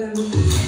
Hallelujah